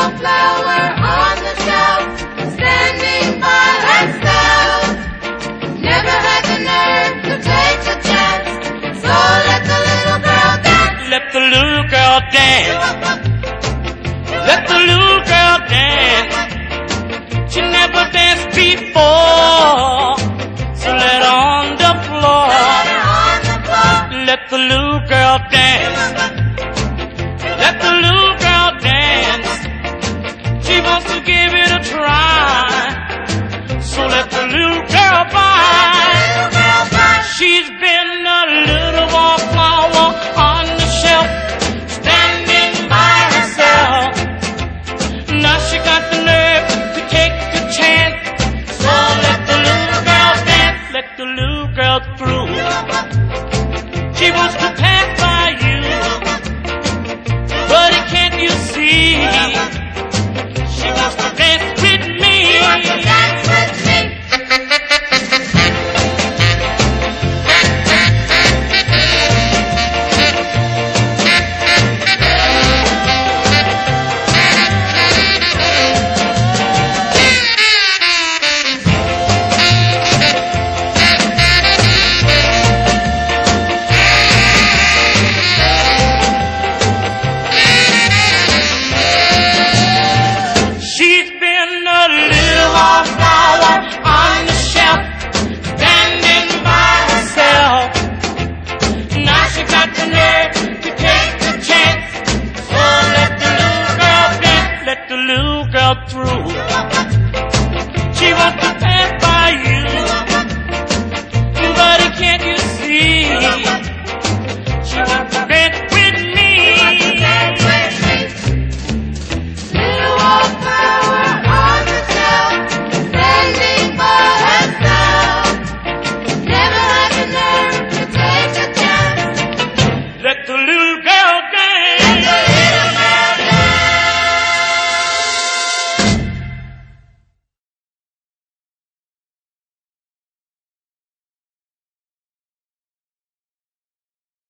wallflower on the shelf, standing by herself. Never had the nerve to take a chance, so let the little girl dance. Let the little girl dance. Let the little girl dance. She never danced before. So let her on the floor. Let her on the floor. Let the little girl dance. Let the little let the little girl by. She's been a little wallflower on the shelf, standing by herself. Now she got the nerve to take a chance. So let the little girl dance, let the little girl through. up through. She wants to pass by you.